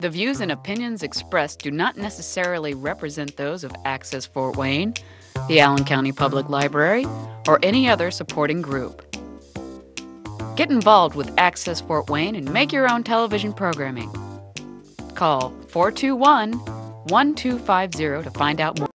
The views and opinions expressed do not necessarily represent those of Access Fort Wayne, the Allen County Public Library, or any other supporting group. Get involved with Access Fort Wayne and make your own television programming. Call 421 1250 to find out more.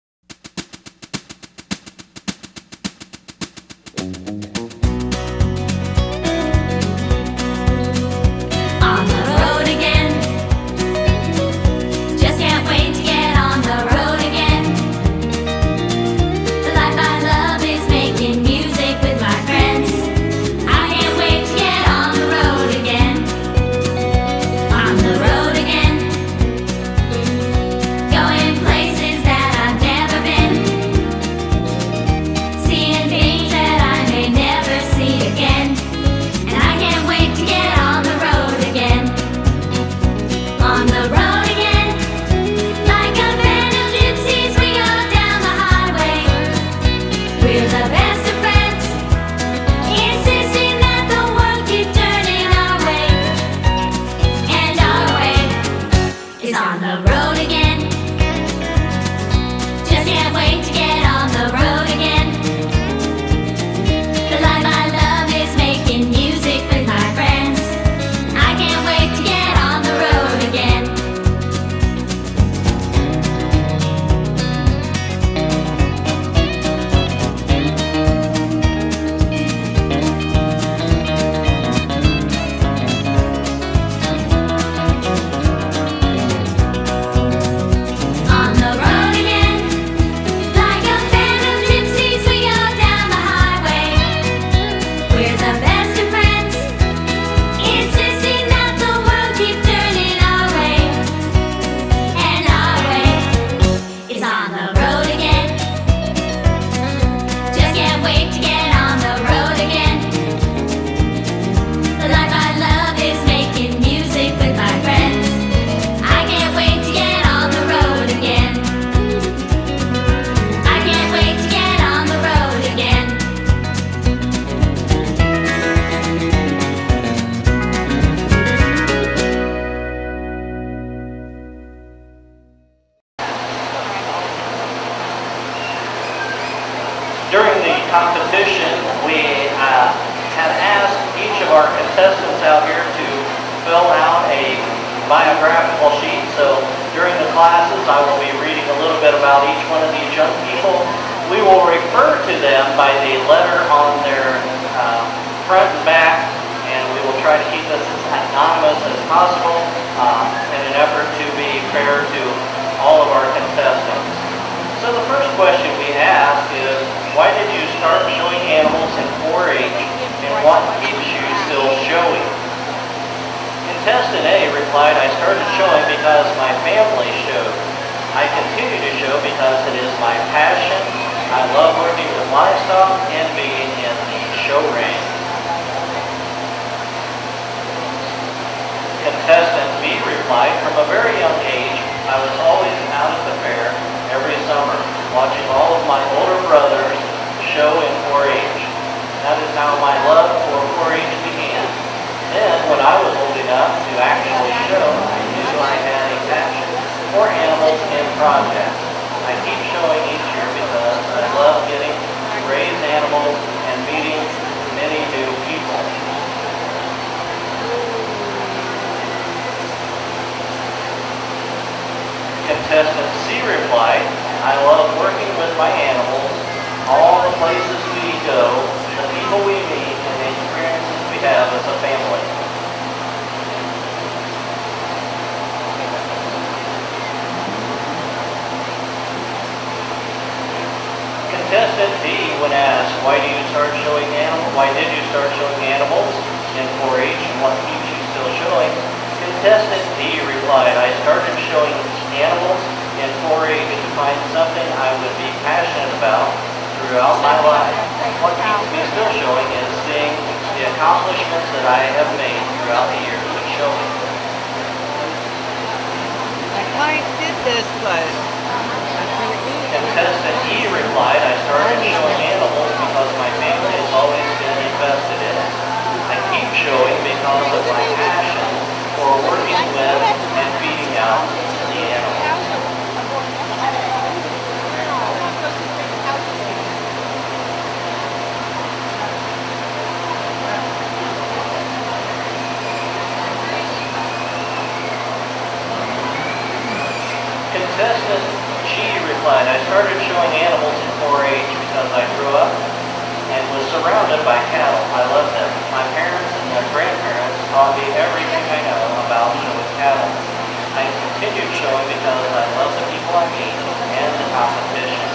Actually, show I do my man for animals in projects. I keep showing each year because I love getting great animals and meeting many new people. Contestant C replied, I love working with my animals, all the places we go, the people we meet, and the experiences we have as a family. Contestant at B when asked, why do you start showing animals? Why did you start showing animals in 4-H and what keeps you still showing? Contestant D replied, I started showing animals in 4-H to find something I would be passionate about throughout my life. What keeps me still showing is seeing the accomplishments that I have made throughout the years of showing. I kind of did this, but says that he replied, I started showing animals because my family has always been invested in it. I keep showing because of my passion for working with and feeding out the animals. Contestant. 4-H because I grew up and was surrounded by cattle. I love them. My parents and my grandparents taught me everything I know about showing cattle. I continued showing because I love the people I meet and the competition.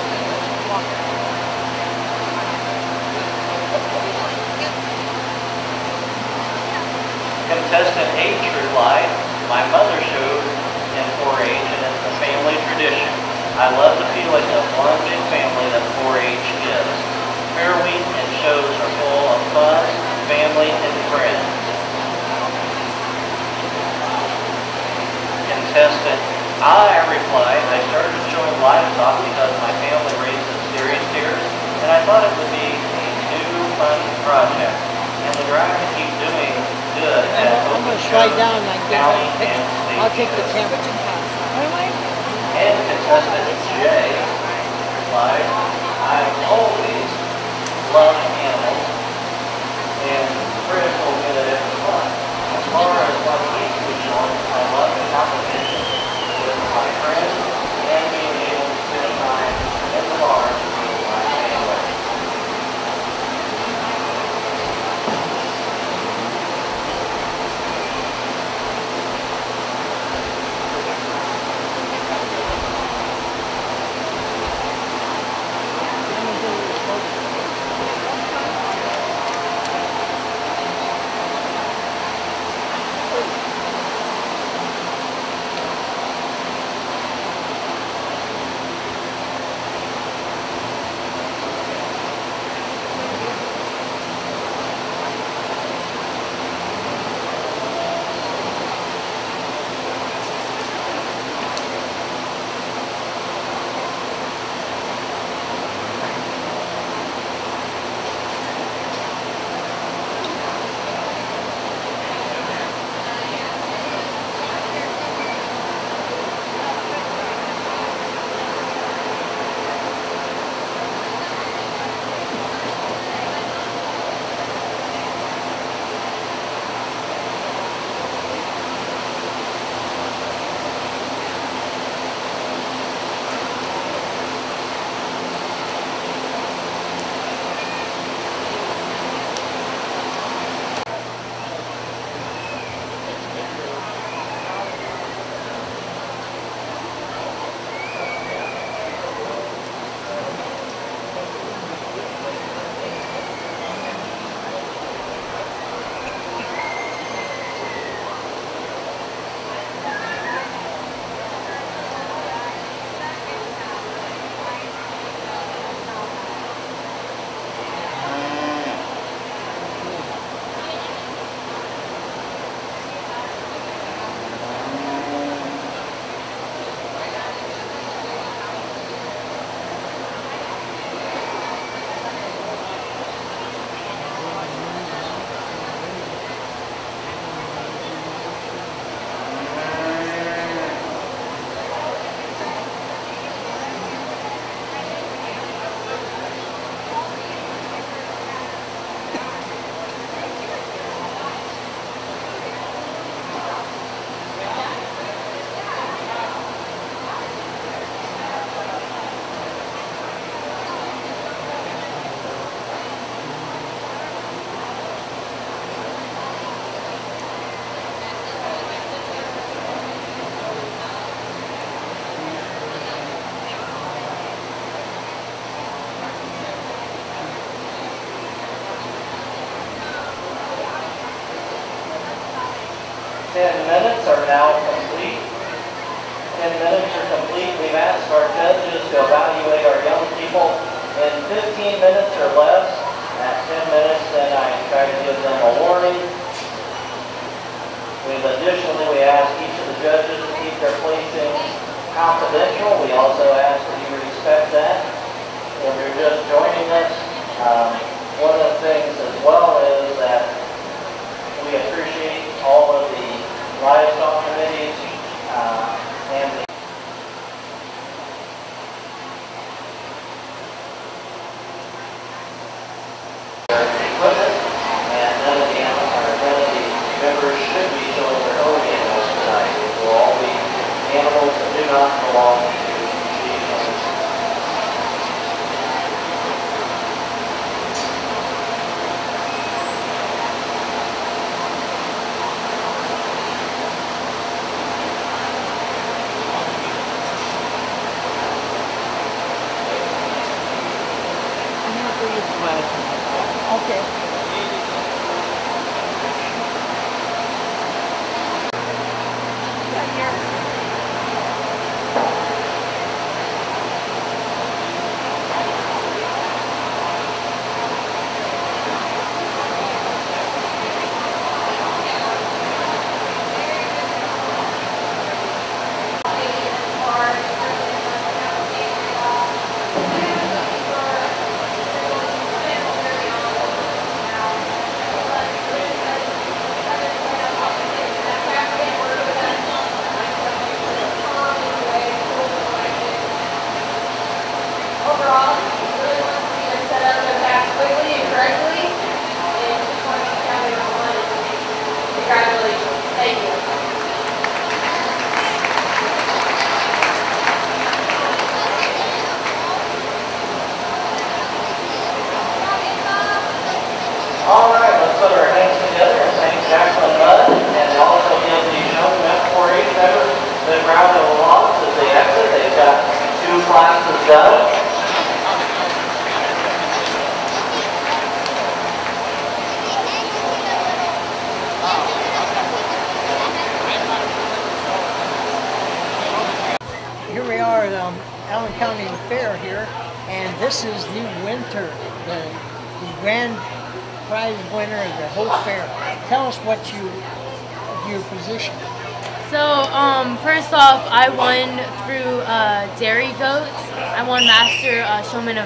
Contestant H replied, my mother showed in 4-H and it's a family tradition. I love the feeling of one big family that 4-H is. Fair week and shows are full of fun, family, and friends. Contestant I replied, I started showing livestock because my family raises dairy steers, and I thought it would be a new fun project. And the drive to keep doing good at I'm gonna slide down get that picture. and state I'll take the camera. And contestant J replied, I've always loved now complete. Ten minutes are complete. We've asked our judges to evaluate our young people in fifteen minutes or less. At ten minutes, then I try to give them a warning. We've additionally, we ask each of the judges to keep their placings confidential. We also ask that you respect that. If you're just joining us, um, one of the things as well is that we appreciate all of the livestock committees, uh, and the equipment, and none of the animals, none of the members should be tonight. Will all be animals that do not belong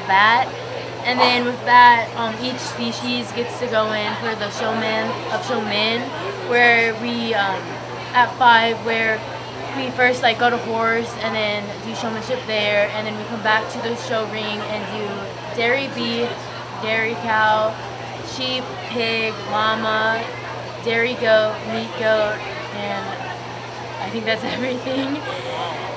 that. And then with that, um, each species gets to go in for the Showman of Showmen, where we, um, at five, where we first like go to horse and then do showmanship there, and then we come back to the show ring and do dairy beef, dairy cow, sheep, pig, llama, dairy goat, meat goat, and I think that's everything.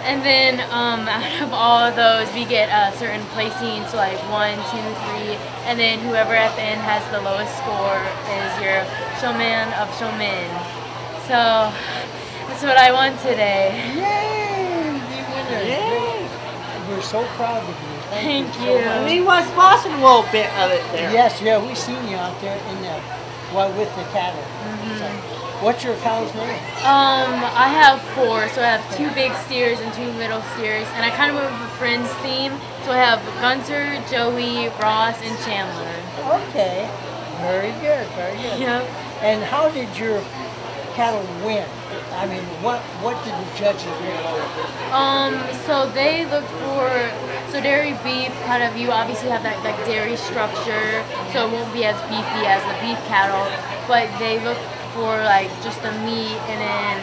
And then um, out of all of those, we get uh, certain placings, so like one, two, three, and then whoever at the end has the lowest score is your showman of showmen. So that's what I won today. Yay! The winner. Yay. We're so proud of you. Thank so you. much. We was watching a little bit of it there. Yes, yeah, we seen you out there in the, well, with the cattle. So, what's your cow's name? Um, I have four, so I have two big steers and two middle steers, and I kind of went with a friends theme. So I have Gunther, Joey, Ross, and Chandler. Okay, very good, very good. Yep. And how did your cattle win? I mean, what what did the judges rate? Um, so they look for so dairy beef kind of you obviously have that like dairy structure, so it won't be as beefy as the beef cattle, but they look for like just the meat and then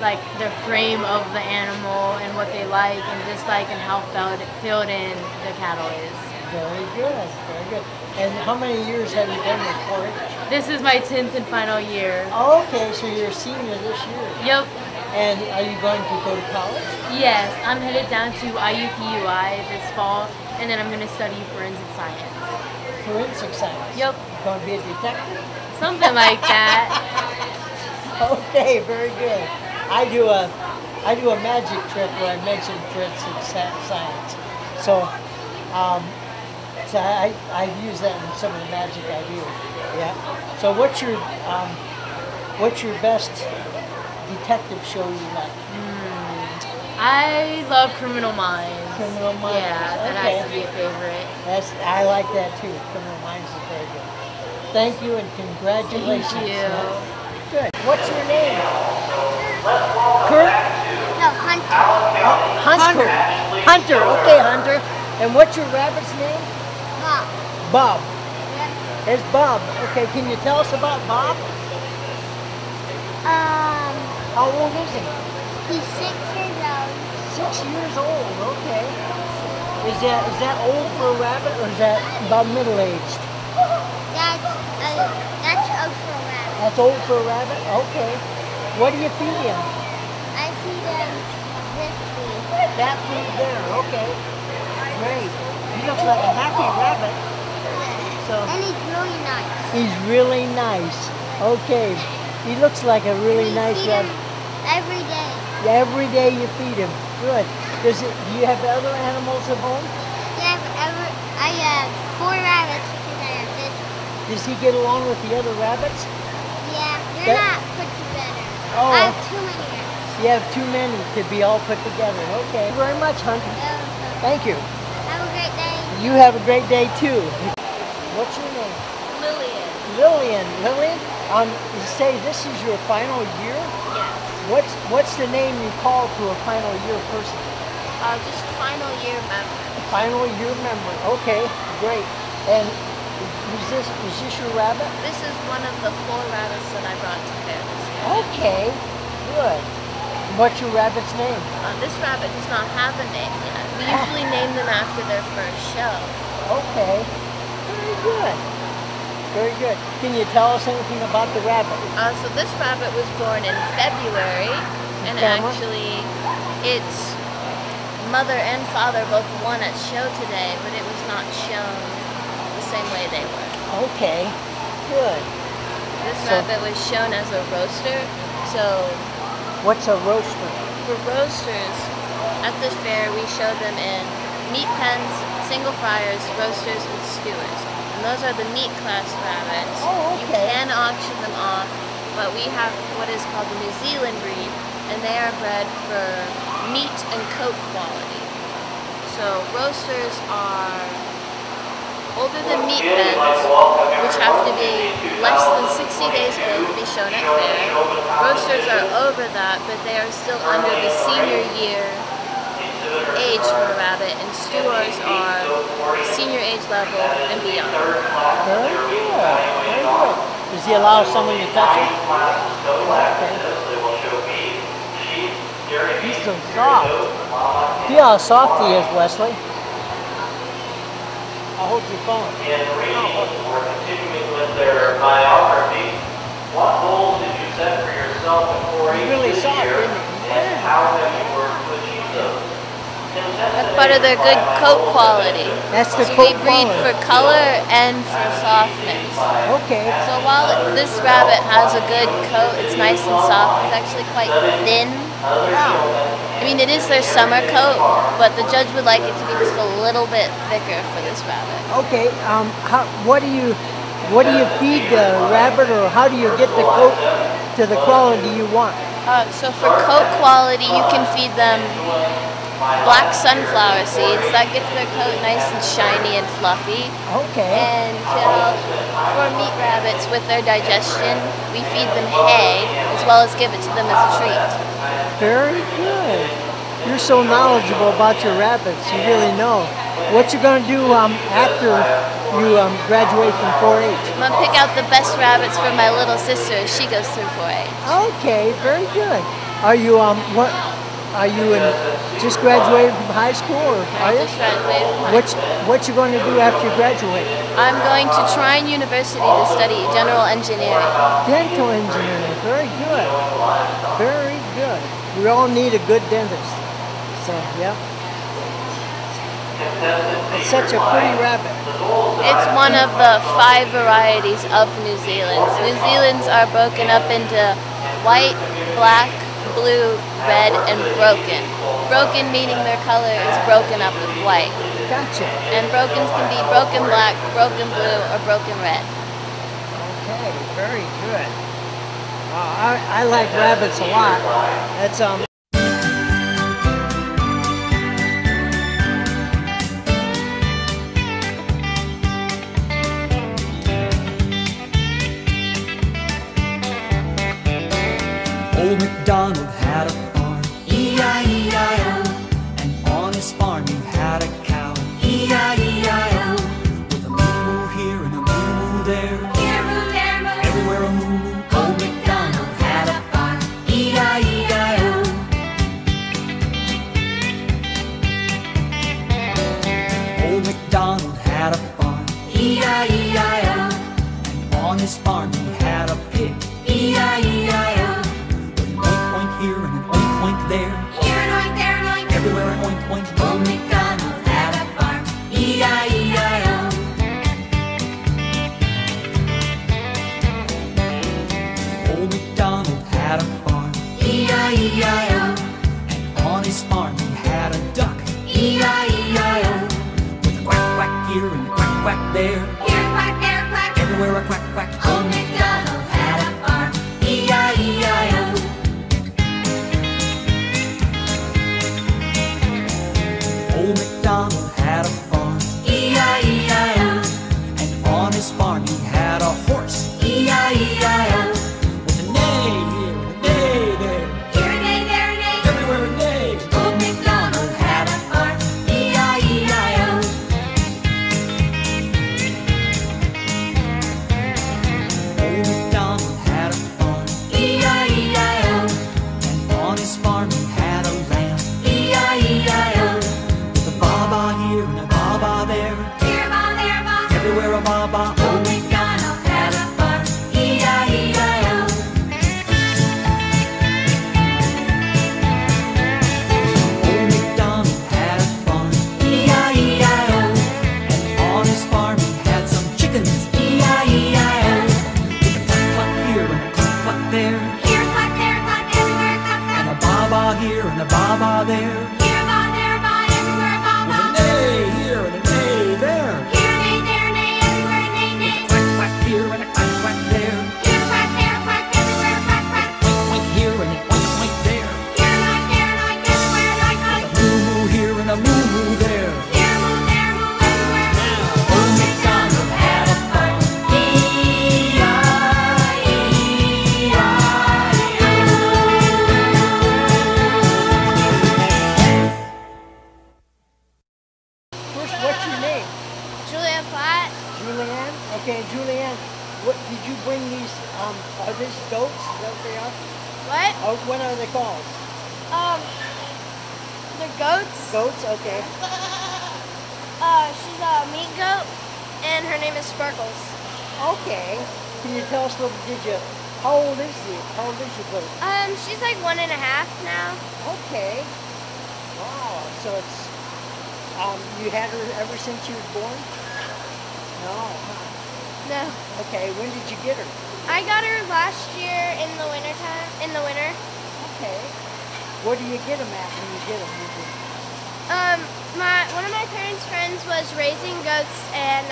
like the frame of the animal and what they like and dislike and how filled filled in the cattle is. Very good, very good. And how many years have you been with 4-H? This is my tenth and final year. Okay, so you're a senior this year. Yep. And are you going to go to college? Yes, I'm headed down to IUPUI this fall, and then I'm gonna study forensic science. Forensic science. Yep. Going to be a detective? Something like that. Okay, very good. I do a I do a magic trick where I mention forensic science. So, um, so I I've used that in some of the magic I do. Yeah. So what's your um, what's your best detective show you like? I love Criminal Minds. Criminal Minds, Yeah, that okay. has to be a favorite. That's I like that too. Criminal Minds is very good. Thank you and congratulations. Thank you. Good. What's your name? Kurt. No, Hunter. Hunter. Hunter. Okay, Hunter. And what's your rabbit's name? Bob. It's Bob. Okay, can you tell us about Bob? Um, How old is he? he's six years old. Six years old. Okay. Is that is that old for a rabbit or is that about middle aged? That's uh, that's Oprah Rabbit. That's old for a rabbit. Okay. What do you feed him? I feed him this food. That food there. Okay. Great. He looks like a happy rabbit. So And he's really nice. he's really nice. Okay. He looks like a really nice rabbit. every day. Every day you feed him. Good. Does it? Do you have other animals at home? Yeah, I have four rabbits because I have this. Does he get along with the other rabbits? Yeah, they're That- not put together. Oh. I have too many rabbits. You have too many to be all put together. Okay. Thank you very much, Hunter. Thank you. have a great day. You have a great day too. What's your name? Lillian. Lillian. Lillian. Um, you say this is your final year. Yes. What's What's the name you call to a final year person? Uh, just final year member. Final year member. Okay, great. And is this is this your rabbit? This is one of the four rabbits that I brought to fair this year. Okay, good. What's your rabbit's name? Uh, this rabbit does not have a name yet. We usually name them after their first show. Okay, good. Very good. Can you tell us anything about the rabbit? Uh, so this rabbit was born in February, and Camera? actually, its mother and father both won at show today, but it was not shown the same way they were. Okay, good. This So- rabbit was shown as a roaster, so What's a roaster? for roasters at this fair we show them in meat pens, single fryers, roasters, and stewers. And those are the meat class rabbits. Oh, You can auction them off, but we have what is called the New Zealand breed, and they are bred for meat and coat quality. So roasters are older than meat pens, which have to be less than 60 days old to be shown at fair. Roasters are over that, but they are still under the senior year age for a rabbit, and stewards are senior age level and beyond. Very good. Very good. Does he allow someone to touch him? He's so soft. See how soft he is, Wesley. I'll hold your phone. In reading, we're continuing with their biography. What goals did you set for yourself in 4-H You really this saw it, year, didn't you? and how have you worked to achieve those? That's part of their good coat quality. That's the So coat we breed for color and for softness. Okay. So while this rabbit has a good coat, it's nice and soft, it's actually quite thin. Wow. I mean, it is their summer coat, but the judge would like it to be just a little bit thicker for this rabbit. Okay. Um. How? What do you? What do you feed the rabbit, or how do you get the coat to the quality you want? Uh, so for coat quality, you can feed them black sunflower seeds. That gets their coat nice and shiny and fluffy. Okay. And to help for meat rabbits with their digestion, we feed them hay as well as give it to them as a treat. Very good. You're so knowledgeable about your rabbits. You really know. What you gonna do um, after you um, graduate from 4-H? I'm gonna pick out the best rabbits for my little sister as she goes through 4-H. Okay, very good. Are you um what? Are you in, just graduated from high school, or are I you? just graduated from high What what you going to do after you graduate? I'm going to Trine University to study general engineering. Dental engineering. Very good. Very good. We all need a good dentist. So yeah. It's such a pretty rabbit. It's one of the five varieties of New Zealand's. New Zealand's are broken up into white, black, blue, red, and broken. Broken meaning their color is broken up with white. Gotcha. And brokens can be broken black, broken blue, or broken red. Okay, very good. Uh, I, I like rabbits a lot. That's um. Old MacDonald had a farm, E-I-E-I-O. And on his farm he had a cow, E-I-E-I-O. With a moo here and a moo there, Here moo, there moo. everywhere a moo. Old MacDonald had a farm, E-I-E-I-O. Old MacDonald had a farm, E-I-E-I-O. And on his farm he had a pig, E-I-E-I-O. Here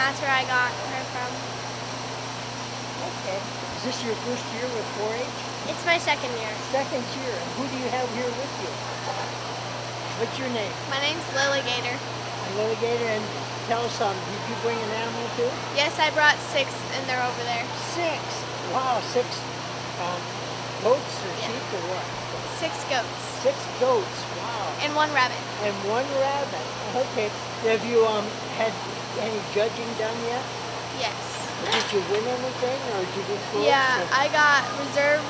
that's where I got her from. Okay. Is this your first year with 4-H? It's my second year. Second year. And who do you have here with you? What's your name? My name's Lily Gator. Lily Gator. And tell us something. Did you bring an animal too? Yes, I brought six, and they're over there. Six. Wow, six um, goats or sheep or what? Six goats Six goats. Wow. and one rabbit. And one rabbit. Okay. Have you um had any judging done yet? Yes. Did you win anything or did you just go? Yeah, I got reserve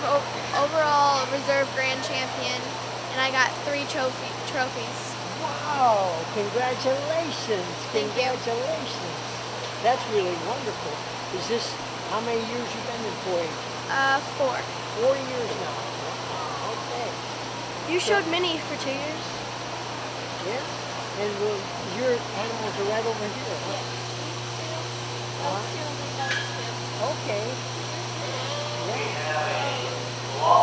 overall reserve grand champion, and I got three trophy trophies. Wow! Congratulations! Thank you. Congratulations! That's really wonderful. Is this how many years you've been in 4-H? Uh, four. Four years now. Wow. Okay. You showed Minnie for two years. Yeah. And well, your animals are right over here. Huh? Uh-huh. Okay. Yeah.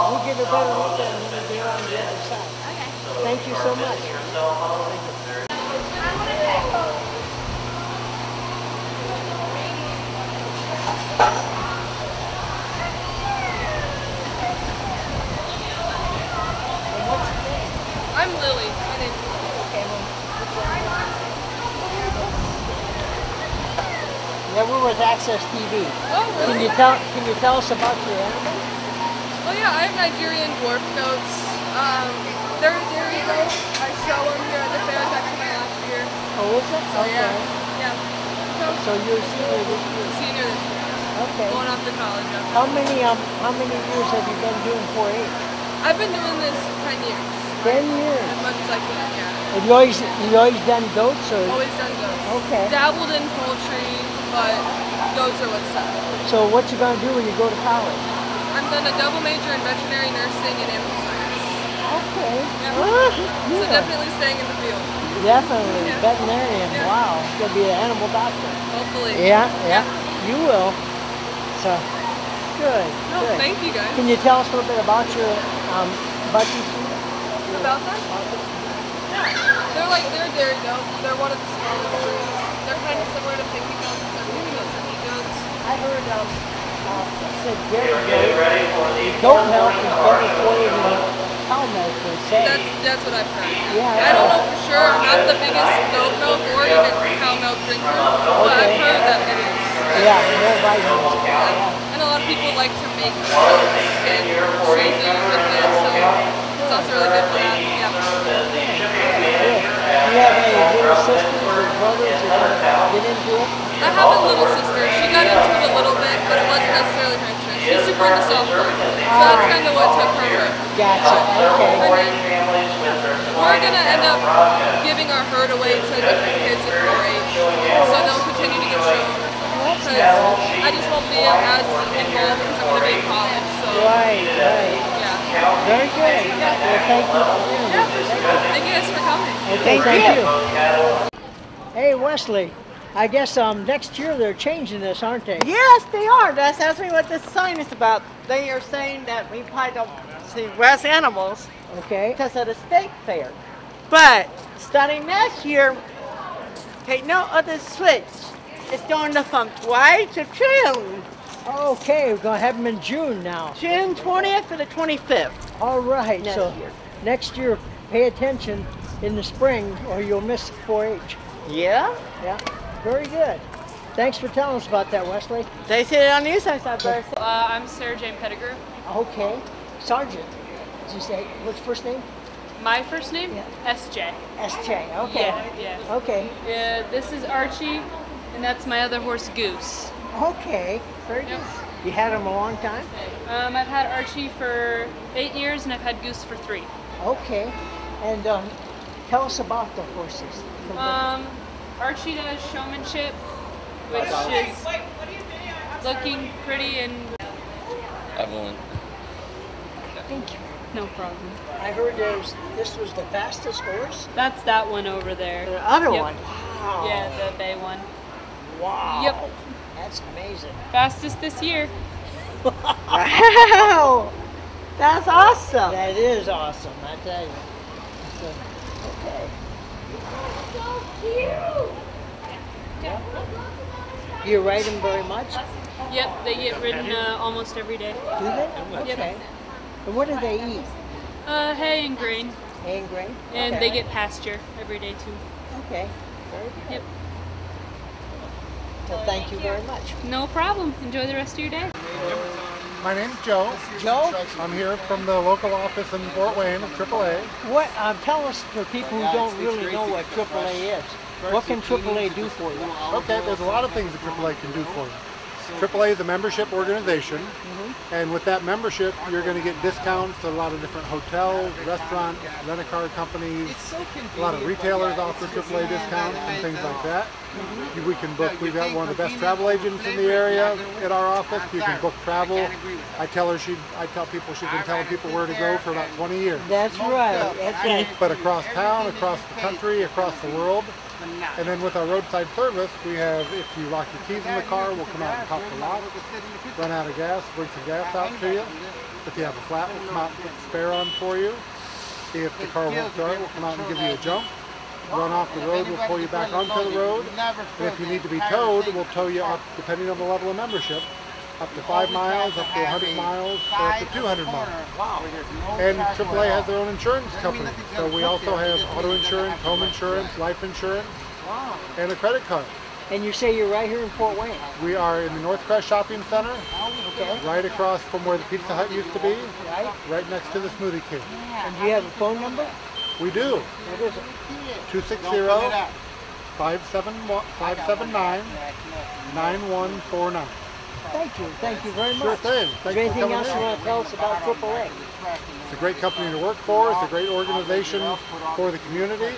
We'll give a better look at it when we get on the other side. Okay. Thank you so much. I'm Lily. My name's Yeah, we're with Access TV. Oh, Can you tell Can you tell us about your animal? Oh yeah, I have Nigerian dwarf goats. Um, they're dairy goats. I show them here at the fair. It's actually my last year. Oh, is it? So okay. yeah, yeah. So So you're a senior this year. senior this year. Okay. Going off to college. after. How many um How many years have you been doing 4-H? I've been doing this 10 years. Ten years. As much as I can, yeah. Have you always you always done goats or? Always done goats. Okay. Dabbled in poultry, but goats are what's. So what you gonna do when you go to college? I'm gonna double major in veterinary nursing and animal science. Okay. Yeah. Ah, So definitely staying in the field. Definitely. Yeah. Veterinarian. Yeah. Wow. Gonna be an animal doctor. Hopefully. Yeah, yeah. You will. So good. No, good. thank you guys. Can you tell us a little bit about your um about your? About that? Yeah. They're like, they're dairy goats. They're one of the smallest breeds. They're kind of similar to pygmy goats. They're pygmy goats and meat goats. I heard um uh, said dairy We're getting goat. ready for the Goat milk is better for you than cow milk per se. That's, that's what I've heard. Yeah, I don't know for sure. I'm not the biggest goat milk or even cow milk drinker, but I've heard that it is. Yeah, more vitamins. Yeah. And a lot of people like to make soaps and cheeses with it, so it's also really good for that. Yeah. Good. Do you have any little sisters or brothers that get into it? I have a little sister. She got into it a little bit, but it wasn't necessarily her interest. She's super into softball, so that's ah. kind of what took her away. Gotcha. Okay. I mean, we're gonna end up giving our herd away to different kids at 4-H, so they'll continue to get shown. Because I just won't be as involved because I'm gonna be in college. So Right, right. yeah. Very good. Well, thank you for Yeah. Thank you guys for coming. Okay, thank you. Hey, Wesley. I guess um next year they're changing this, aren't they? Yes, they are. That's actually what this sign is about. They are saying that we probably don't see West animals Okay. because of the state fair. But starting next year, take note of the switch. It's going to from July to June. Okay, we're gonna have them in June now. June 20th to the 25th. All right. Next so year. next year, pay attention in the spring, or you'll miss 4-H. Yeah? Yeah. Very good. Thanks for telling us about that, Wesley. They said it on the news. I said, better say- Uh, I'm Sarah Jane Pettigrew. Okay. Sergeant. Did you say what's first name? My first name? Yeah. SJ. S.J. Okay. Yeah, yeah. Okay. Uh, this is Archie, and that's my other horse, Goose. Okay. Very Yep. good. You had him a long time? Um, I've had Archie for eight years and I've had Goose for three. Okay. And um, tell us about the horses. Um, Archie does showmanship, which is looking pretty and. Evelyn. Thank you. No problem. I heard there's, this was the fastest horse? That's that one over there. The other Yep. one? Wow. Yeah, the bay one. Wow. Yep. That's amazing. Fastest this year. Wow! That's awesome. That is awesome, I tell you. So, okay. So cute. You ride them very much? Yep, they get ridden uh, almost every day. Do they? Yep. Okay. And what do they eat? Uh, hay and grain. Hay and grain? And Okay. they get pasture every day too. Okay. Very good. Yep. Well, thank you very much. No problem. Enjoy the rest of your day. My name's Joe. Joe? I'm here from the local office in Fort Wayne of AAA. What? Um, tell us for people who don't really know what AAA is. What can AAA do for you? Okay, there's a lot of things that AAA can do for you. AAA is a membership organization, Mm-hmm. and with that membership, you're going to get discounts at a lot of different hotels, restaurants, rent-a-car companies. A lot of retailers offer AAA discounts and things like that. Mm-hmm. We can book. We've got one of the best travel agents in the area at our office. You can book travel. I tell her she. I tell people she's been telling people where to go for about 20 years. That's right. That's right. But across town, across the country, across the world. And then with our roadside service, we have, if you lock your keys in the car, we'll come out and pop the lock. Run out of gas, bring some gas out to you. If you have a flat, we'll come out and put the spare on for you. If the car won't start, we'll come out and give you a jump. Run off the road, we'll pull you back onto the road. And if you need to be towed, we'll tow you up, depending on the level of membership, up to five miles, up to 100 miles, or up to 200 miles. And AAA has their own insurance company. So we also have auto insurance, home insurance, life insurance, and a credit card. And you say you're right here in Fort Wayne? We are in the North Crest Shopping Center, Okay. right across from where the Pizza Hut used to be, Right. right next to the Smoothie King. And do you have a phone number? We do. What is it? 260 579 9149. Thank you. Thank you very Sure much. thing. Is Thanks there for anything coming else you want to tell us about AAA? It's a great company to work for. It's a great organization for the community.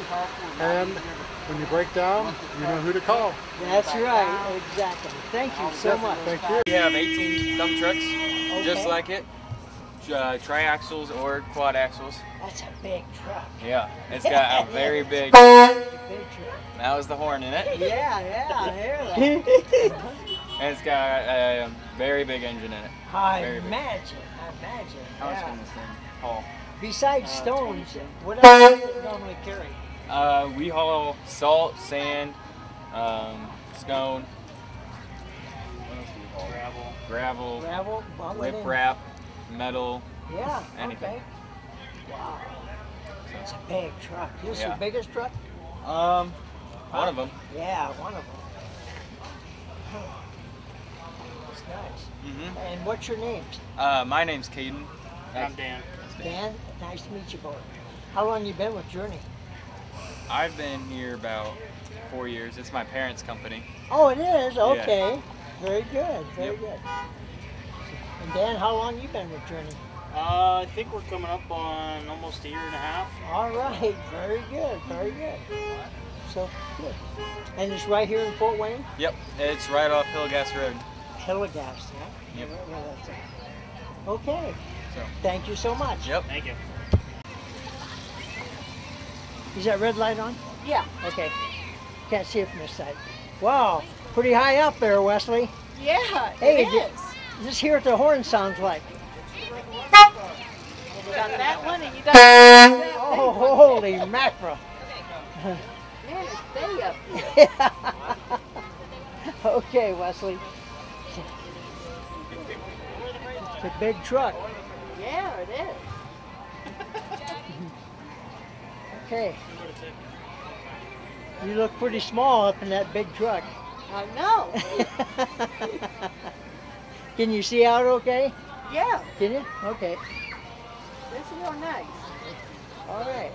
And when you break down, you know who to call. That's right. Exactly. Thank you so Yes, much. Thank you. We have 18 dump trucks, just like it. Uh, triaxles or quad axles. That's a big truck. Yeah, it's got a very big. Big truck. That was the horn in it. Yeah, yeah, I hear that. And it's got a very big engine in it. I Very big. imagine. I imagine. How much can this thing haul? Besides stones, what else do you normally carry? Uh, we haul salt, sand, um, stone. What else do we haul? Gravel. Gravel. Gravel, wrap, metal. Yeah. Anything. Okay. Wow. It's a big truck. This is Yeah. your biggest truck? Um, one of them. Yeah, one of them. That's nice. hmm And what's your names? Uh, my name's Caden. I'm Dan. Dan, nice to meet you both. How long you been with Journey? I've been here about four years. It's my parents' company. Oh, it is? Okay. Very good, very Yep. good. And Dan, how long you been with Journey? Uh, I think we're coming up on almost a year and a half. All right, very good, very good. So, good. And it's right here in Fort Wayne? Yep, it's right off Hillegas Road. Hillegas, yeah? Yep. Where- where that's at. Okay. So. Thank you so much. Yep. Thank you. Is that red light on? Yeah. Okay. Can't see it from this side. Wow, pretty high up there, Wesley. Yeah, Hey, it di- just hear what the horn sounds like. You got that one and you got that Oh, holy mackerel. Man, it's day up here. okay, Wesley. It's a big truck. Yeah, it is. Okay. You look pretty small up in that big truck. I know. Can you see out okay? Yeah, Can you? Okay. it's real nice. All right.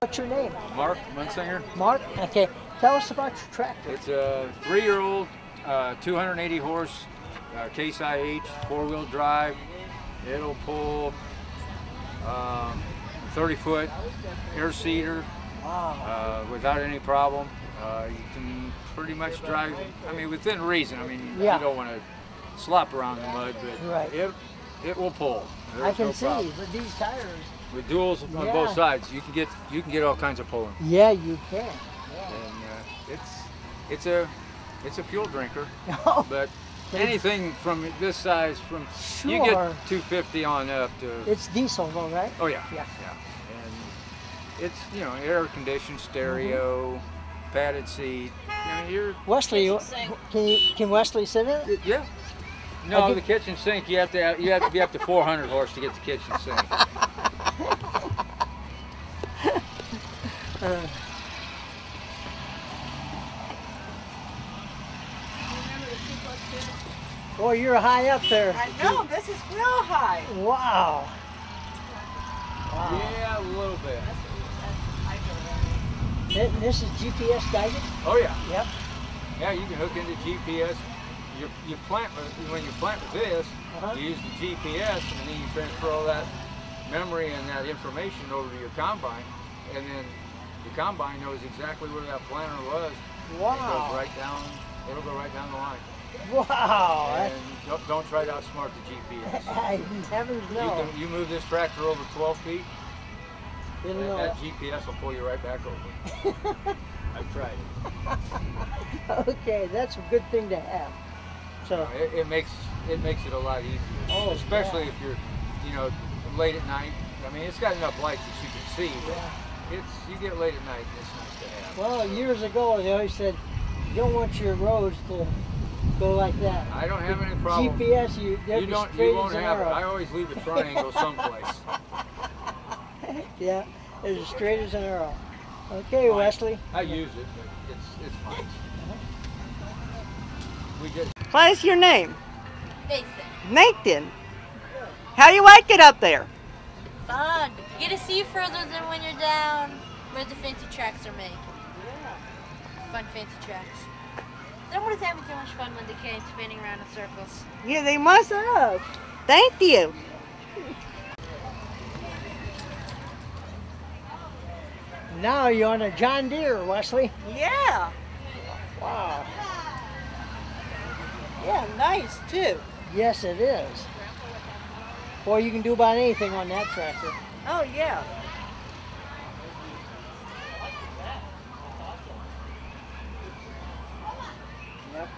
What's your name? Mark Munsinger. Mark? Okay. Tell us about your tractor. It's a three-year-old, uh, 280 horse uh, Case IH, four-wheel drive. It'll pull um, 30 foot air seeder uh, without any problem. Uh, you can pretty much drive, I mean, within reason. I mean, Yeah. you don't want to slop around the mud, but Right. it, it will pull. I can no see problem. with these tires. With duals on Yeah. both sides, you can get you can get all kinds of pulling. Yeah, you can. Yeah. And uh, it's it's a it's a fuel drinker, Oh. But anything from this size, from you get 250 on up to It's diesel though, right? oh yeah Yeah. yeah, and it's you know air conditioned stereo, Mm-hmm. padded seat. I mean, you're Wesley, can you, can Wesley sit in it? yeah. No, get- the kitchen sink you have to have, you have to be up to 400 horse to get the kitchen sink. Uh, boy, you're high up there. I know, this is real high. Wow. Wow. Yeah, a little bit. Thi- This is GPS guided? Oh yeah. Yep. Yeah, you can hook into GPS. You, you plant with, when you plant with this, Uh-huh. you use the GPS, and then you transfer all that memory and that information over to your combine, and then your combine knows exactly where that planter was. It Wow. goes right down. It'll go right down the line. Wow. And don't, don't try to outsmart the GPS. I heavens You, can, you move this tractor over 12 feet, and know. that GPS will pull you right back over. I've tried it. okay, that's a good thing to have. So, It, it makes it makes it a lot easier, Oh, especially yeah. if you're, you know, late at night. I mean, it's got enough lights that you can see, but it's you get late at night, it's nice to have. well, years ago they always said you don't want your roads to go like that. I don't have any problem. GPS, you You don't, straight you won't as an have it. arrow. I always leave a triangle someplace. yeah, it's as straight as an arrow. Okay, Wesley. I use it, but it's it's fine. Uh-huh. We just What is your name? Nathan. Nathan. How do you like it up there? Fun. You get to see further than when you're down where the fancy tracks are made. Yeah. Fun fancy tracks. They don't want to having too much fun when they came spinning around in circles. Yeah, they must have. Thank you. Now you're on a John Deere, Wesley. Yeah. Wow. Yeah, nice too. Yes, it is. Boy, you can do about anything on that tractor. Oh yeah. Yep.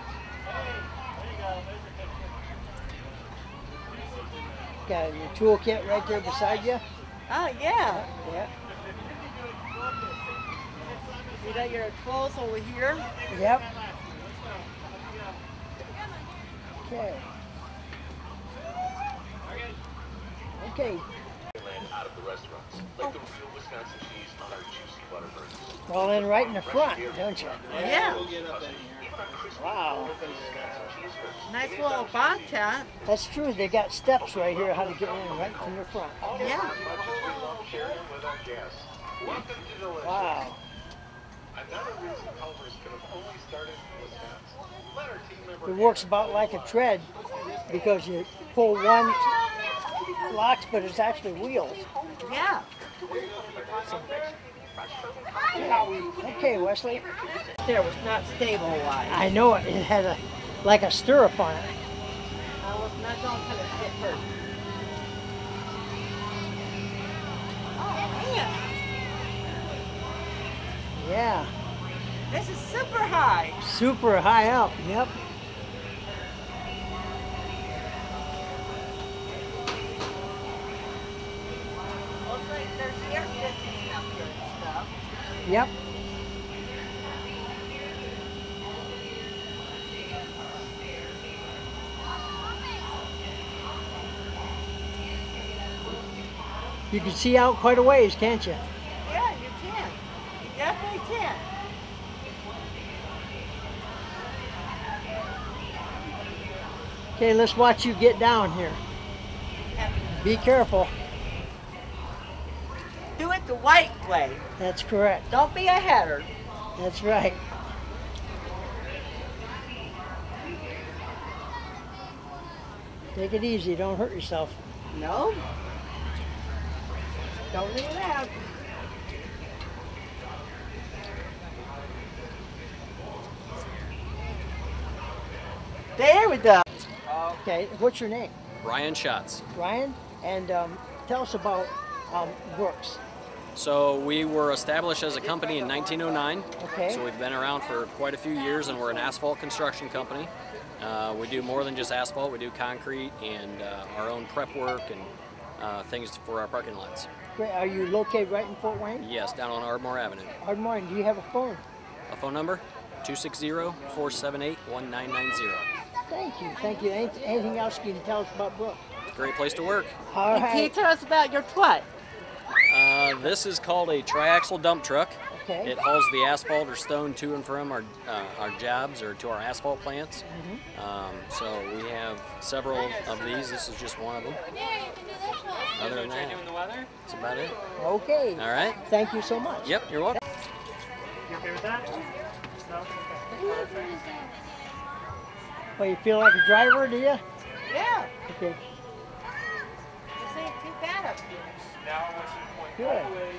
Got your toolkit right there beside you. Oh yeah. Yeah. You got your tools over here. Yep. Okay. Okay. out of the restaurants, like the real Wisconsin cheese on our juicy butter burgers. Well, in right in the front, don't you? Yeah. Wow. Nice little bar tent. That's true. They got steps right here how to get in right from the front. Yeah. Sharing with our guests. Welcome to the list. Wow. Another reason Culver's could have only started in Wisconsin. Let our team member It works about like a tread because you pull one locks, but it's actually wheels. Yeah. Okay, Wesley. There was not stable wise. I know it. It had a like a stirrup on it. I was not going to get hurt. Oh man, Yeah. this is super high. Super high up. Yep. Looks like there's air conditioning up here and stuff. Yep. You can see out quite a ways, can't you? Yeah, you can. You definitely can. Okay, let's watch you get down here. Be careful. Do it the white way. That's correct. Don't be a header. That's right. Take it easy. Don't hurt yourself. No. Don't leave it out. There we go. Okay. What's your name? Ryan Schatz. Ryan. And um, tell us about um, Brooks. So we were established as a company in 1909. Okay. So we've been around for quite a few years, and we're an asphalt construction company. Uh, we do more than just asphalt. We do concrete and uh, our own prep work and uh, things for our parking lots. Great. Are you located right in Fort Wayne? Yes, down on Ardmore Avenue. Ardmore. Do you have a phone? A phone number: 260-478-1990. Thank you. Thank you. Anything else you can tell us about Brooks? Great place to work. All And Can you tell us about your what? Uh, this is called a triaxle dump truck. Okay. It hauls the asphalt or stone to and from our, uh, our jobs or to our asphalt plants. Um, so we have several of these. This is just one of them. Other than that, that's about it. Okay. All right. Thank you so much. Yep, you're welcome. You okay with that? No? Well, you feel like a driver, do you? Yeah. Okay. This ain't too bad up here. Now I want you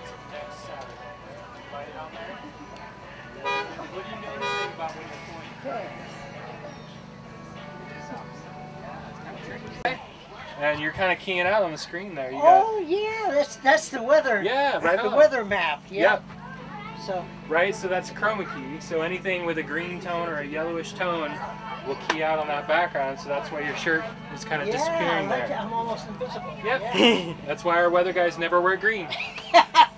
Write it there. What do you notice about when you point? Okay. And you're kind of keying out on the screen there. You got, Oh yeah, that's that's the weather. Yeah, right The on. weather map. Yeah. Yep. So right? So that's a chroma key. So anything with a green tone or a yellowish tone will key out on that background. So that's why your shirt is kind of yeah, I disappearing it. there. I'm almost invisible. Yep. Yeah. that's why our weather guys never wear green.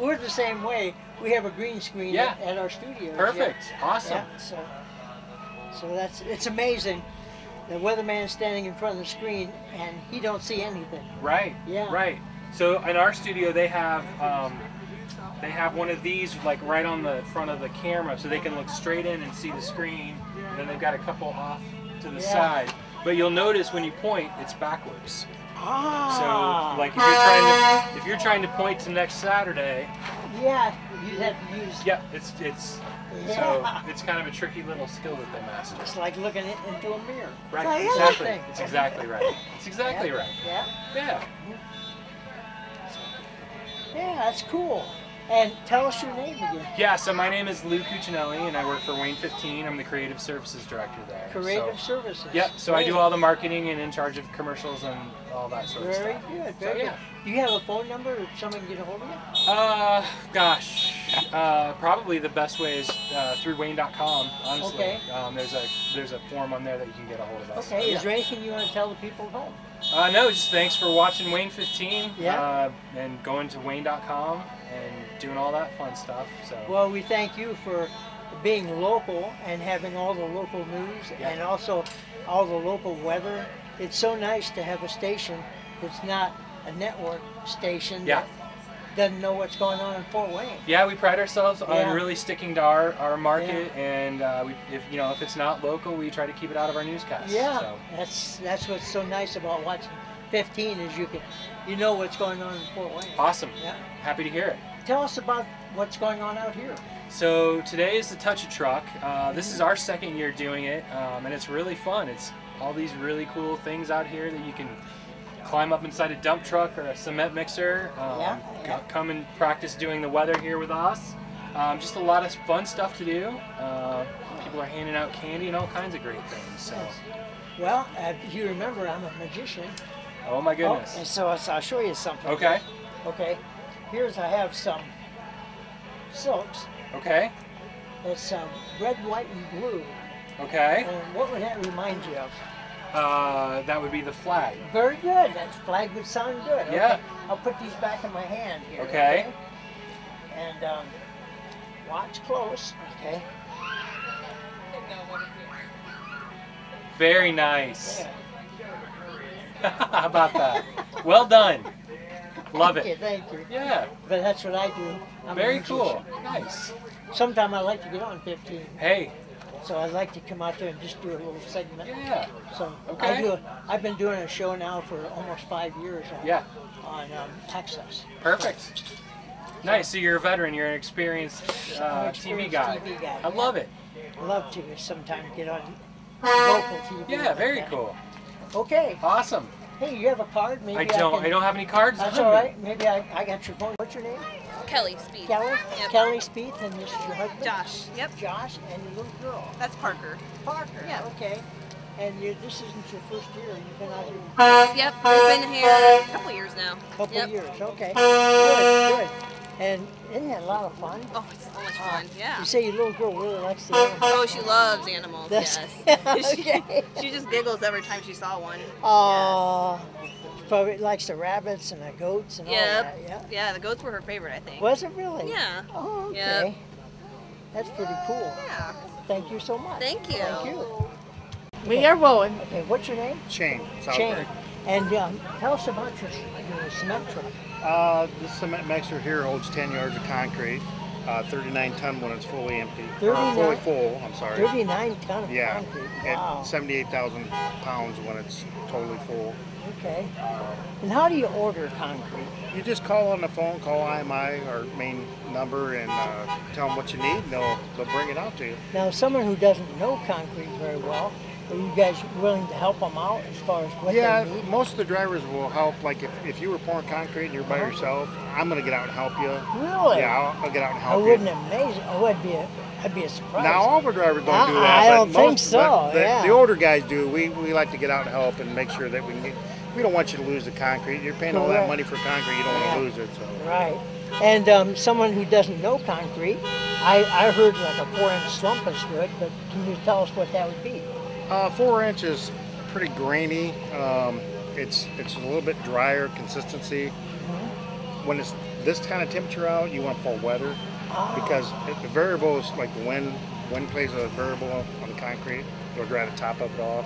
We're the same way. We have a green screen Yeah. at, at our studio. Perfect. Awesome. Yeah, so, so that's it's amazing. The weatherman's standing in front of the screen and he don't see anything. Right. Yeah. Right. So in our studio, they have um, they have one of these like right on the front of the camera, so they can look straight in and see the screen. And then they've got a couple off to the Yeah. side. But you'll notice when you point, it's backwards. Ah. So like if you're trying to if you're trying to point to next Saturday, Yeah, you have to use. yeah, it's it's Yeah. so it's kind of a tricky little skill that they master. It's like looking it into a mirror. Right. Like exactly. anything. It's exactly right. It's exactly Yeah. right. Yeah. Yeah. Yeah, that's cool. And tell us your name again. Yeah, so my name is Lou Cuccinelli, and I work for WANE 15. I'm the creative services director there. Creative so, Services. Yep. So I do all the marketing and in charge of commercials and all that sort of Very stuff. good. So, Very yeah. good. Do you have a phone number if someone can get a hold of you? Uh, gosh, uh, probably the best way is uh, through WANE.com. Honestly, Okay. um, there's a there's a form on there that you can get a hold of us. Okay. Yeah. Is there anything you want to tell the people at home? Uh, no, just thanks for watching WANE 15. Yeah. Uh, and going to WANE.com and doing all that fun stuff. So. Well, we thank you for being local and having all the local news Yeah. and also all the local weather. It's so nice to have a station that's not a network station Yeah. that doesn't know what's going on in Fort Wayne. Yeah, we pride ourselves Yeah. on really sticking to our, our market, and uh, we, if you know if it's not local, we try to keep it out of our newscasts. Yeah, So. that's that's what's so nice about watching 15 is you can you know what's going on in Fort Wayne. Awesome. Yeah. Happy to hear it. Tell us about what's going on out here. So today is the Touch a Truck. Uh, this is our second year doing it, um, and it's really fun. It's all these really cool things out here that you can climb up inside a dump truck or a cement mixer. Um, Yeah, co- Come and practice doing the weather here with us. Um, just a lot of fun stuff to do. Uh, people are handing out candy and all kinds of great things. So, Well, uh, if you remember, I'm a magician. oh my goodness. Oh, and so I'll show you something. Okay. Okay. Here's I have some silks. Okay. It's um, red, white, and blue. Okay. And what would that remind you of? Uh, that would be the flag. Very good. That flag would sound good. Okay. Yeah. I'll put these back in my hand here. Okay. And um, watch close. Okay. Very nice. Yeah. How about that? Well done. Love Thank it. you, thank you. Yeah. But that's what I do. I'm Very cool. Nice. Sometime I like to get on 15. Hey. So I'd like to come out there and just do a little segment. Yeah. So Okay. I do. A, I've been doing a show now for almost five years. On, Yeah. On um, Access. Perfect. Nice. So you're a veteran. You're an experienced, uh, an TV guy. TV guy, I love it. Love to sometime get on local TV. Yeah. Very cool. Okay. Awesome. Hey, you have a card? Maybe I don't. can- I don't have any cards That's all right. Maybe I, I got your phone. What's your name? Kelly Speed. Kelly? Yep. Kelly Spieth, and this is your husband? Josh. Yep. Josh, and your little girl? That's Parker. Parker, Yep. okay. And you, this isn't your first year. You've been out here Yep. We've been here a couple years now. a couple yep. years. Okay. Good, good. And isn't that a lot of fun? Oh, it's so much Uh, fun. Yeah. You say your little girl really likes the animals. Oh, she loves animals. That's- yes. okay. she just giggles every time she saw one. Oh, she probably likes the rabbits and the goats and all that. Yeah. Yeah. The goats were her favorite, I think. Was it really? Yeah. Oh, okay. Yep. That's pretty cool. Yeah. Thank you so much. Thank you. Thank you. We are rolling. Okay, what's your name? Shane, Shane. And um, tell us about your, your cement truck. Uh, this cement mixer here holds 10 yards of concrete, uh, 39 ton when it's fully empty. 39 fully full, I'm sorry. 39 ton of Yeah, concrete. at Wow. 78,000 pounds when it's totally full. Okay. And how do you order concrete? You just call on the phone, call IMI, our main number, and uh, tell them what you need, and they'll, they'll bring it out to you. Now, someone who doesn't know concrete very well, are you guys willing to help them out as far as what yeah, they need? most of the drivers will help. Like if, if you were pouring concrete and you're by Uh-huh. yourself, I'm going to get out and help you. Really? Yeah, I'll, I'll get out and help I help wouldn't you. amazing. Oh, that'd be a, that'd be a surprise. Now all the drivers don't do that. I don't think so, but The, yeah. the older guys do. We we like to get out and help and make sure that we can get. We don't want you to lose the concrete. You're paying all that Correct. money for concrete. You don't want Yeah. to lose it. So Right. And um, someone who doesn't know concrete, I, I heard like a four inch slump is good, but can you tell us what that would be? uh, four inches, pretty grainy. Um, it's it's a little bit drier consistency. Mm-hmm. When it's this kind of temperature out, you want pour weather Ah. because it, the variables like the wind. Wind plays a variable on the concrete. It'll dry the top of it off.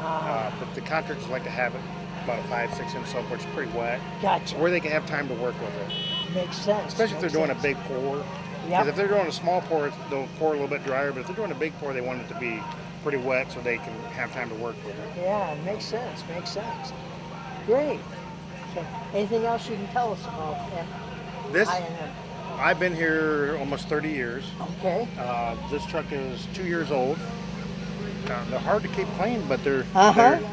Ah. Uh, but the contractors like to have it about a five, six inch slope where it's pretty wet. Gotcha. Where they can have time to work with it. Makes sense. Especially if they're makes doing a big pour. Because if they're doing a small pour, they'll pour a little bit drier. But if they're doing a big pour, they want it to be pretty wet so they can have time to work with it. Yeah, makes sense. Makes sense. Great. So, anything else you can tell us about that? This. I've been here almost 30 years. Okay. Uh, this truck is two years old. Uh, they're hard to keep clean, but they're. Uh huh. they're-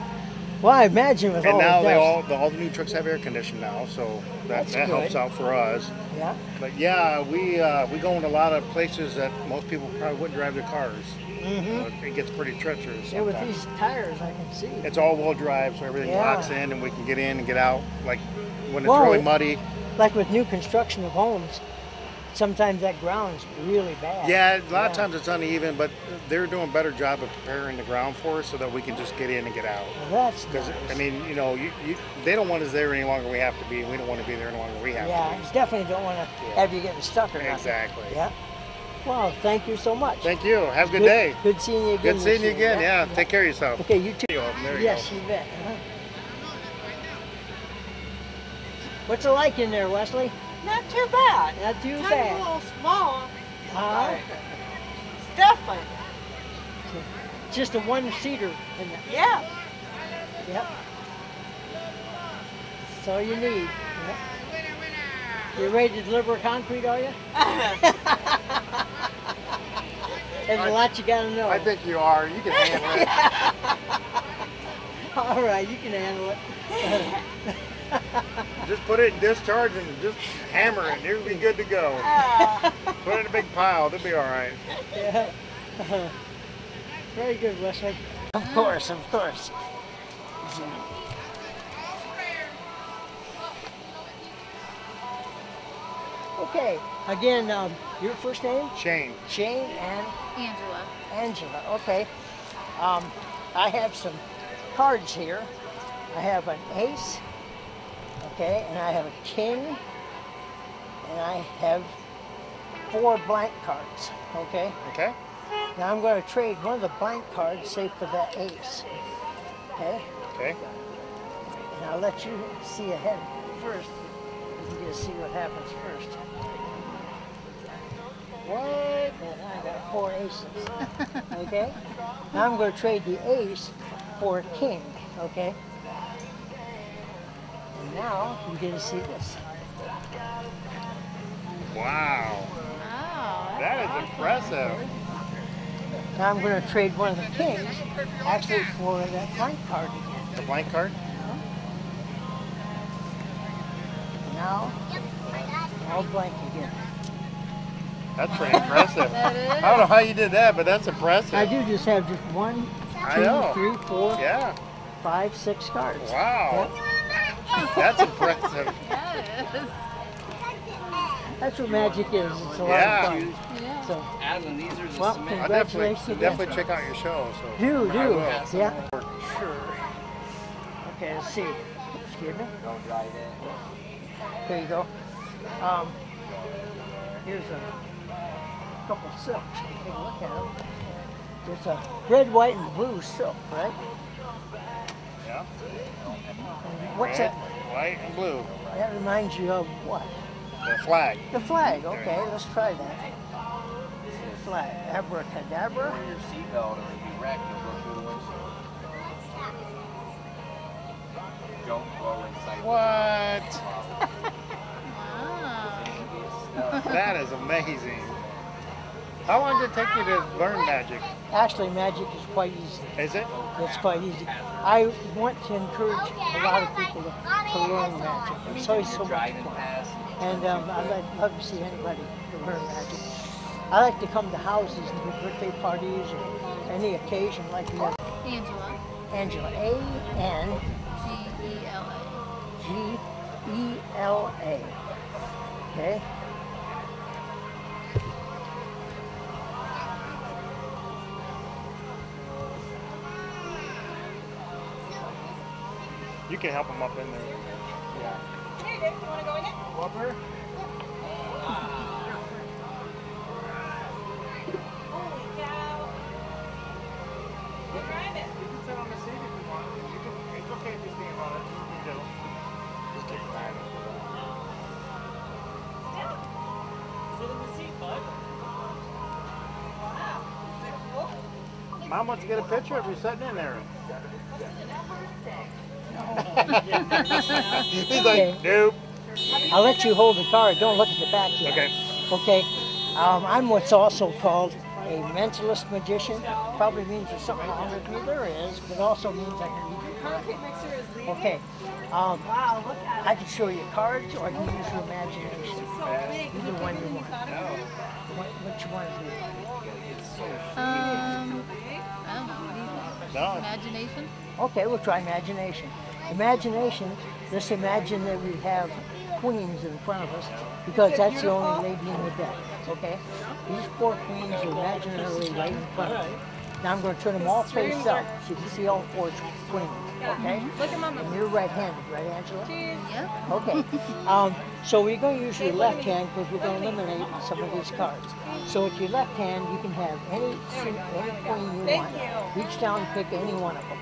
Well, I imagine with and all now the they all the, all the new trucks have air conditioning now, so that, That's that helps out for us. Yeah. But yeah, we uh, we go in a lot of places that most people probably wouldn't drive their cars. Mhm. Uh, it gets pretty treacherous. Yeah, with these tires, I can see. It's all-wheel drive, so everything Yeah. locks in, and we can get in and get out. Like when it's Well, really muddy. Like with new construction of homes, sometimes that ground's really bad. Yeah, a lot of times it's uneven, but they're doing a better job of preparing the ground for us so that we can just get in and get out. Well, that's Because nice. I mean, you know, you, you, they don't want us there any longer. We have to be. We don't want to be there any longer. We have Yeah, to you definitely don't want to have you getting stuck or nothing. Exactly. Yeah. Well, thank you so much. Thank you. Have a good, Good- day. good seeing you again Good seeing you again. yeah. Yeah. Take care of yourself. Okay, you too. There you yes, go. you bet. Uh-huh. What's it like in there, Wesley? Not too bad. Not too Kind bad. a little small. Huh? Definitely. Just a one-seater. Yeah. Yep. That's all you need. Yep. You ready to deliver concrete, are you? There's a lot you gotta know. I think you are. You can handle it. All right, you can handle it. Just put it in discharge and just hammer it. You'll be good to go. Put it in a big pile. They'll be all right. yeah. Very good, Wesley. Of course, of course. Okay, again, um, your first name? Shane. Shane and Angela. Angela. Okay. Um, I have some cards here. I have an ace, okay, and I have a king, and I have four blank cards, okay? Okay. Now I'm going to trade one of the blank cards, say for that ace, okay? Okay. And I'll let you see ahead first. You can just see what happens first. What? And I got four aces. okay? Now I'm going to trade the ace for a king. Okay? And now you get to see this. Wow. That is impressive. Now I'm going to trade one of the kings actually for that blank card again. The blank card? Uh-huh. Now, all blank again. That's pretty impressive. That is. I don't know how you did that, but that's impressive. I do just have just one, I two, know. three, four, Yeah. five, six cards. Wow. Yep. That's impressive. That's what magic is. It's a lot of fun. Yeah. So, Alan, these are the well, cement. I'll definitely, definitely check out your show. So Do, I do. will. Yeah. Sure. Okay, let's see. Excuse me. Don't drive it. There you go. Um, here's a couple silks. Take a look at them. It's a red, white, and blue silk, right? Yeah. What's Red, that? White and blue. That reminds you of what? The flag. The flag. Okay, let's try that. The flag. Abracadabra. Wear your seatbelt or you'll be wrecked. You'll go through the windshield. Don't go inside. What? That is amazing. How long did it take you to learn magic? Actually, magic is quite easy. Is it? It's quite easy. I want to encourage a lot of people to, to learn magic. It's always so much fun. And um, I'd like, love to see anybody learn magic. I like to come to houses and do birthday parties or any occasion like that. Angela. Angela, A N G E L A. G E L A. Okay. You can help them up in there. Yeah. Here, Dick, you want to go in it? Whopper? Holy cow. Drive it. You can sit on the seat if you want. You can, it's okay if you stand on it. You can go. Just take that. Sit in the seat, bud. Wow. Is that cool? Mom wants to get a picture of you sitting in there. He's like, nope. I'll let you hold the card. Don't look at the back yet. Okay. Okay. Um, I'm what's also called a mentalist magician. Probably means there's something wrong with me. There is, but also means I can read your cards. Okay. Um, I can show you cards, or I can use your imagination. Either one you want. What, what you want to do? Um, I don't know. What do you think? No. Imagination? Okay, we'll try imagination. Imagination, let's imagine that we have queens in front of us because that's the only lady in the deck, okay? These four queens are imaginarily right in front of me. Now I'm going to turn them all face up so you can see all four queens, okay? Look at Mama. And you're right-handed, right, Angela? Okay. Um, so we're going to use your left hand because we're going to eliminate some of these cards. So with your left hand, you can have any any queen you want. Reach down and pick any one of them.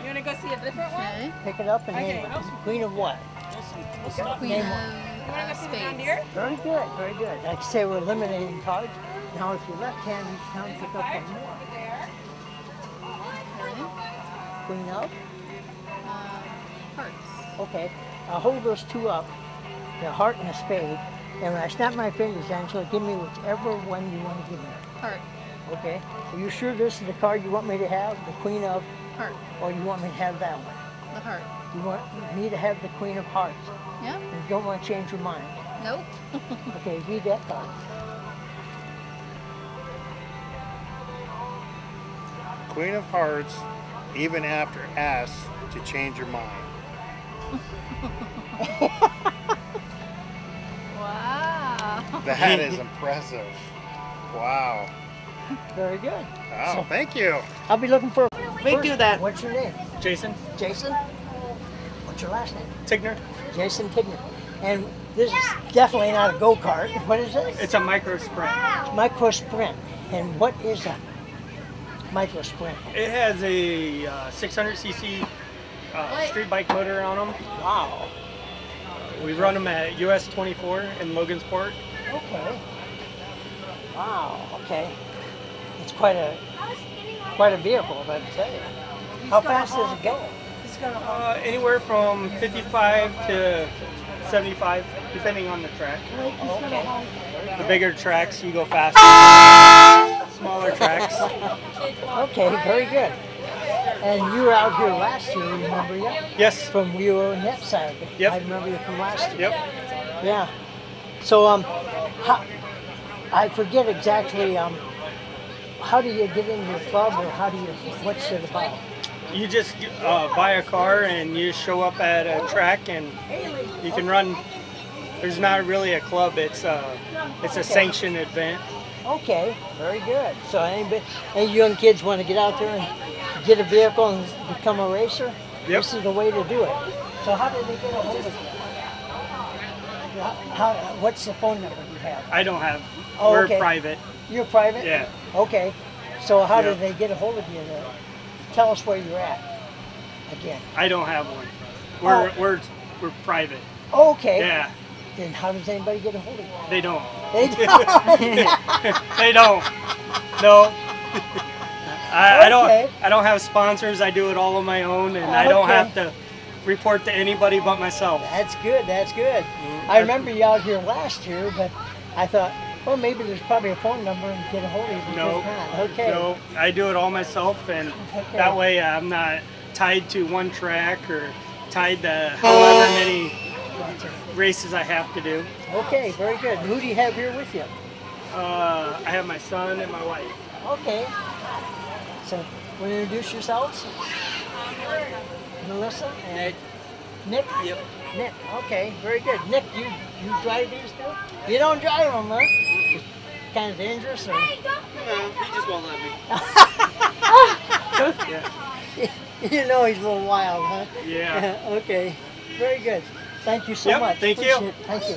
You want to go see a different one? Pick it up and Okay. name it. Queen of what? Queen Name of one. You want to go see the John spades. Very good, very good. Like I say, we're eliminating cards. Now, if your left hand reach down and pick up one more. Queen of? Uh, hearts. Okay. I'll hold those two up, the heart and the spade. And when I snap my fingers, Angela, give me whichever one you want to give me. Heart. Okay. Are you sure this is the card you want me to have, the Queen of, Heart. or you want me to have that one? The heart. You want me to have the Queen of Hearts, Yeah. and you don't want to change your mind. Nope. Okay, read that card. Queen of Hearts, even after asked to change your mind. wow. That is impressive. Wow. Very good. Oh, So- thank you. I'll be looking for. We First, do that. What's your name? Jason Jason. What's your last name? Tigner. Jason Tigner. And this is definitely not a go kart. What is it? It's a micro sprint. Micro sprint. And what is a micro sprint? It has a uh, 600cc uh, street bike motor on them. Wow. We run them at US 24 in Logansport. Okay. Wow. Okay. It's quite a quite a vehicle, I tell you. How fast does it go? Uh, anywhere from 55 to 75, depending on the track. Okay. The bigger tracks, you go faster. Smaller tracks. Okay, very good. And you were out here last year, remember you? Yes. From we were on that side. Yep. I remember you from last year. Yep. Yeah. So um, how, I forget exactly um, how do you get into the club or how do you what's it about? You just uh, buy a car and you show up at a track and you can run. There's not really a club. It's uh, it's a Okay. sanctioned event. Okay, very good. So anybody, any young kids want to get out there and get a vehicle and become a racer? Yep. This is the way to do it. So how did they get a hold of you? How, what's the phone number you have? I don't have. Oh, We're okay. private. You're private? Yeah. Okay. So how Yeah. did they get a hold of you? Tell us where you're at again. I don't have one. We're Oh. we're we're private. Okay. Yeah. Then how does anybody get a hold of you? They don't. They don't. they don't. No. I, I don't. I don't have sponsors. I do it all on my own, and I don't Okay. have to report to anybody but myself. That's good. That's good. I remember you out here last year, but I thought, well, maybe there's probably a phone number and get a hold of you. No. there's. Okay. No, I do it all myself, and that way I'm not tied to one track or tied to however many races I have to do. Okay, very good. Who do you have here with you? Uh, I have my son and my wife. Okay. So, want to introduce yourselves? Melissa and Nick. Yep. Nick. Okay, very good. Nick, you you drive these too? You don't drive them, huh? It's kind of dangerous, or? No, he just won't let me. you know he's a little wild, huh? Yeah. okay. Very good. Thank you so Yep, much. thank you. It. Thank you.